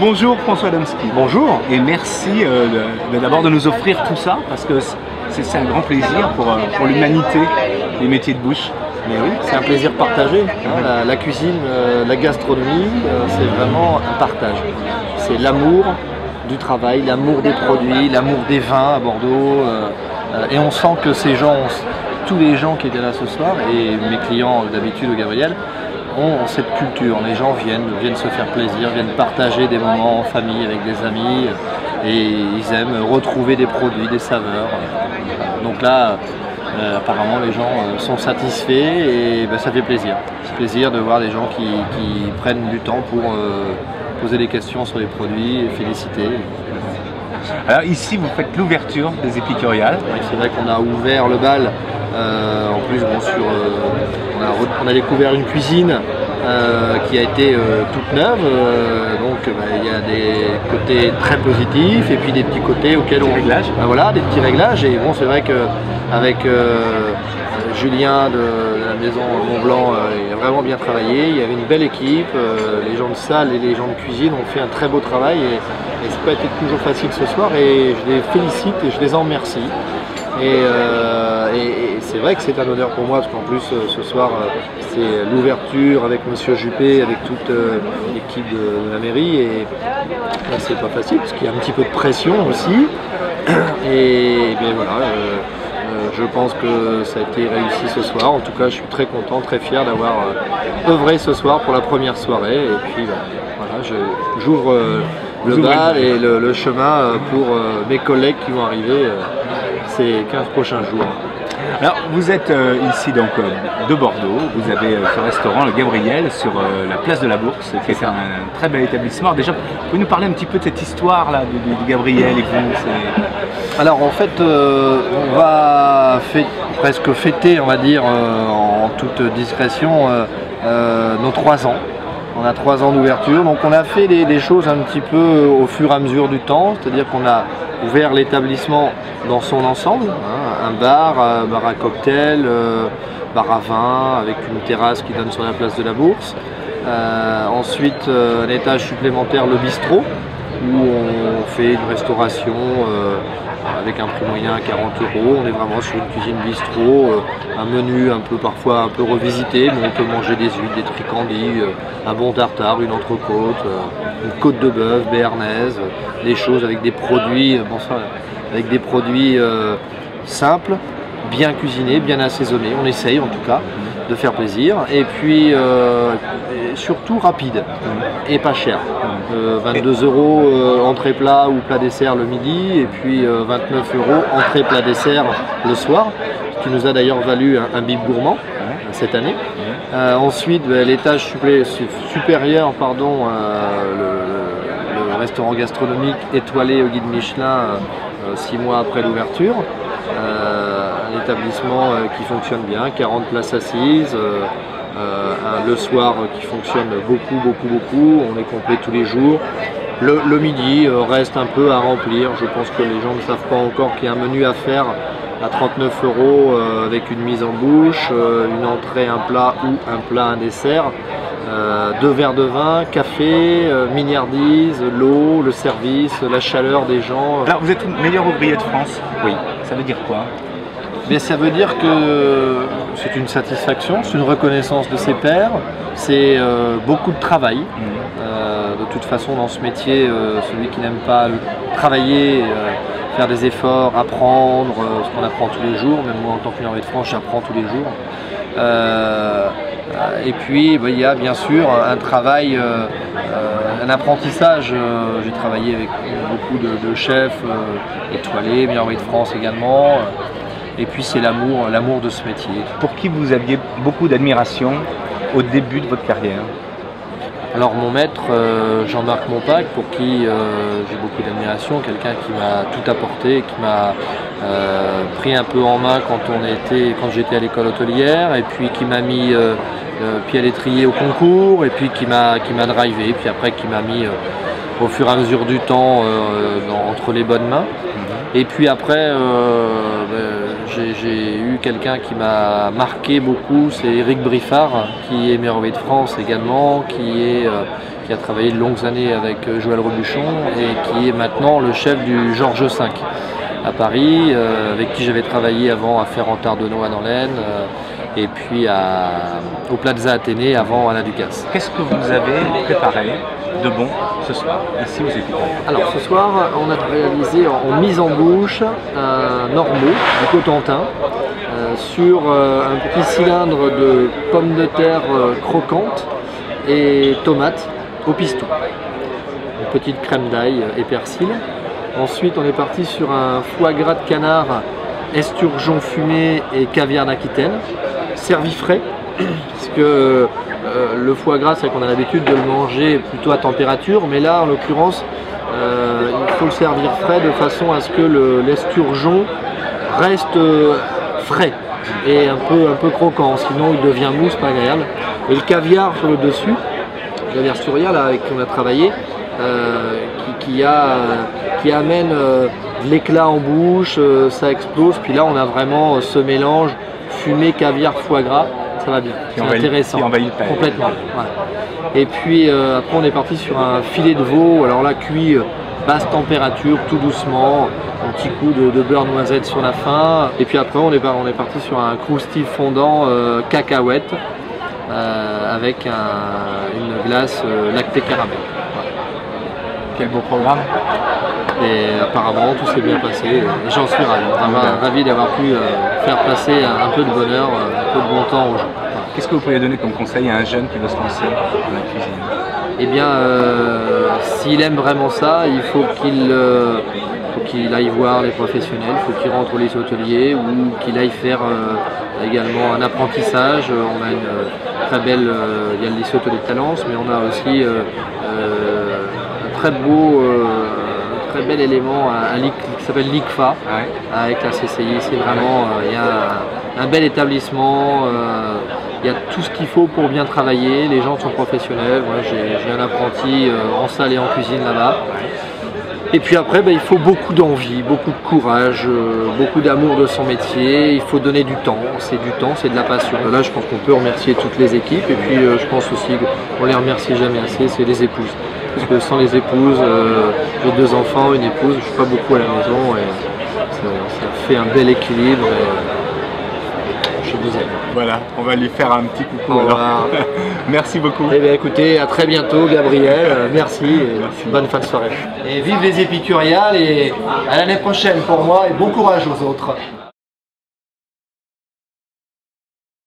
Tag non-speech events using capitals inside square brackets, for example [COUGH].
Bonjour François Adamski. Bonjour. Et merci euh, d'abord de, nous offrir tout ça parce que c'est un grand plaisir pour, euh, pour l'humanité, les métiers de bouche. Mais oui, c'est un plaisir partagé. Hein. la, cuisine, euh, la gastronomie, c'est vraiment un partage. C'est l'amour du travail, l'amour des produits, l'amour des vins à Bordeaux. et on sent que ces gens, tous les gens qui étaient là ce soir, et mes clients d'habitude au Gabriel, ont cette culture. Les gens viennent, viennent se faire plaisir, viennent partager des moments en famille avec des amis et ils aiment retrouver des produits, des saveurs. Donc là, euh, apparemment les gens euh, sont satisfaits et ben, ça fait plaisir. C'est plaisir de voir des gens qui, prennent du temps pour euh, poser des questions sur les produits et féliciter. Alors ici vous faites l'ouverture des épicuriales. c'est vrai qu'on a ouvert le bal euh, en plus, sur, euh, on, a, découvert une cuisine euh, qui a été toute neuve. donc bah, il y a des côtés très positifs et puis des petits côtés auxquels on. réglages. Bah, voilà, des petits réglages. Et bon, c'est vrai qu'avec Julien de, maison Mont Blanc, il a vraiment bien travaillé. Il y avait une belle équipe. les gens de salle et les gens de cuisine ont fait un très beau travail. Et, ça n'a pas été toujours facile ce soir. Et je les félicite et je les en remercie. Euh, et, c'est vrai que c'est un honneur pour moi parce qu'en plus euh, ce soir euh, c'est l'ouverture avec Monsieur Juppé, avec toute l'équipe de, la mairie et c'est pas facile parce qu'il y a un petit peu de pression aussi. [COUGHS] Bien voilà, je pense que ça a été réussi ce soir. En tout cas, je suis très content, très fier d'avoir œuvré ce soir pour la première soirée. Et puis voilà, j'ouvre le bal et le, chemin pour mes collègues qui vont arriver ces 15 prochains jours. Alors, vous êtes euh, ici donc euh, de Bordeaux, vous avez euh, ce restaurant, le Gabriel, sur la place de la Bourse, qui est un, très bel établissement. déjà, pouvez nous parler un petit peu de cette histoire là du, Gabriel et vous Alors, en fait, on va presque fêter, on va dire, en toute discrétion, nos trois ans. On a trois ans d'ouverture, donc on a fait des, choses un petit peu au fur et à mesure du temps, c'est-à-dire qu'on a ouvert l'établissement dans son ensemble, hein, un bar, un bar à cocktail, euh, bar à vin avec une terrasse qui donne sur la place de la Bourse. Euh, ensuite euh, un étage supplémentaire, le bistrot, où on fait une restauration avec un prix moyen à 40 euros. On est vraiment sur une cuisine bistrot, euh, un menu un peu parfois un peu revisité, mais on peut manger des huîtres, des tricandis, euh, un bon tartare, une entrecôte, euh, une côte de bœuf béarnaise, des choses avec des produits, avec des produits simples, bien cuisinés, bien assaisonnés. On essaye en tout cas de faire plaisir. Et puis surtout rapide et pas cher. 22 euh, euros euh, entrée plat ou plat dessert le midi et puis 29 euh, euros entrée plat dessert le soir, qui nous a d'ailleurs valu un, bib gourmand cette année. ensuite, bah, l'étage supérieur, pardon, le, restaurant gastronomique étoilé au guide Michelin six mois après l'ouverture. Établissement qui fonctionne bien, 40 places assises, euh, le soir qui fonctionne beaucoup, beaucoup, beaucoup. On est complet tous les jours. Le, midi euh, reste un peu à remplir. Je pense que les gens ne savent pas encore qu'il y a un menu à faire à 39 euros euh, avec une mise en bouche, une entrée, un plat ou un plat, un dessert. deux verres de vin, café, miniardise, l'eau, le service, la chaleur des gens. Alors vous êtes le meilleur ouvrier de France Oui. Ça veut dire quoi? Mais ça veut dire que c'est une satisfaction, c'est une reconnaissance de ses pairs, c'est euh, beaucoup de travail. Mmh. Euh, de toute façon, dans ce métier, euh, celui qui n'aime pas travailler, faire des efforts, apprendre, ce qu'on apprend tous les jours, même moi en tant que de France, j'apprends tous les jours. et puis, bah, il y a bien sûr un travail, un apprentissage. J'ai travaillé avec beaucoup de, chefs étoilés, meilleur de France également. Et puis c'est l'amour, l'amour de ce métier. Pour qui vous aviez beaucoup d'admiration au début de votre carrière alors mon maître, euh, Jean-Marc Montpac, pour qui euh, j'ai beaucoup d'admiration, quelqu'un qui m'a tout apporté, qui m'a euh, pris un peu en main quand, on était, quand j'étais à l'école hôtelière, et puis qui m'a mis pied à l'étrier au concours, et puis qui m'a qui m'a drivé, puis après qui m'a mis au fur et à mesure du temps entre les bonnes mains. Et puis après, j'ai eu quelqu'un qui m'a marqué beaucoup, c'est Eric Briffard, qui est meilleur de France également, euh, qui a travaillé de longues années avec Joël Robuchon et qui est maintenant le chef du Georges V à Paris, avec qui j'avais travaillé avant à Ferrand-Tardenois dans l'Aisne et puis au Plaza Athénée avant à la Ducasse. Qu'est-ce que vous avez préparé de bon ce soir, ici aux Épicuriales Alors ce soir, on a réalisé en, mise en bouche un ormeau du Cotentin euh, sur euh, un petit cylindre de pommes de terre euh, croquantes et tomates au pistou. Une petite crème d'ail et persil. Ensuite, on est parti sur un foie gras de canard esturgeon fumé et caviar d'Aquitaine, servi frais, puisque euh, le foie gras, c'est qu'on a l'habitude de le manger plutôt à température, mais là, en l'occurrence, euh, il faut le servir frais de façon à ce que l'esturgeon reste euh, frais et un peu, un peu croquant, sinon il devient mousse, pas agréable. Et le caviar sur le dessus, le caviar avec qui on a travaillé, qui, qui amène l'éclat en bouche, ça explose, puis là on a vraiment ce mélange fumé, caviar, foie gras, ça va bien. C'est intéressant. Complètement. Et puis euh, après on est parti sur un filet de veau, alors là cuit euh, basse température, tout doucement, un petit coup de, beurre noisette sur la fin. Et puis après on est, on est parti sur un croustillant fondant euh, cacahuète avec une glace lactée caramel. Quel beau programme et apparemment tout s'est bien passé et j'en suis ravi. ravi d'avoir pu euh, faire passer un peu de bonheur, euh, un peu de bon temps aux gens. Qu'est-ce que vous pourriez donner comme conseil à un jeune qui veut se lancer dans la cuisine? Eh bien, euh, s'il aime vraiment ça, il faut qu'il qu'il aille voir les professionnels, il faut qu'il rentre au lycée hôtelier ou qu'il aille faire également un apprentissage. On a une très belle, il y a le lycée hôtelier de Talence, mais on a aussi un très beau très bel élément, un, qui s'appelle l'ICFA avec la CCI. C'est vraiment, euh, il y a un, bel établissement, euh, il y a tout ce qu'il faut pour bien travailler, les gens sont professionnels. Moi j'ai un apprenti euh, en salle et en cuisine là-bas. Et puis après, ben, il faut beaucoup d'envie, beaucoup de courage, beaucoup d'amour de son métier. Il faut donner du temps. C'est du temps, c'est de la passion. Là, je pense qu'on peut remercier toutes les équipes. Et puis, je pense aussi qu'on les remercie jamais assez, c'est les épouses parce que sans les épouses, euh, j'ai deux enfants, une épouse, je suis pas beaucoup à la maison et ça, fait un bel équilibre. je vous aime. Voilà, on va lui faire un petit coucou [LAUGHS] merci beaucoup. Eh bien écoutez, à très bientôt Gabriel, euh, merci et bonne fin de soirée. Et vive les épicuriales et à l'année prochaine pour moi et bon courage aux autres.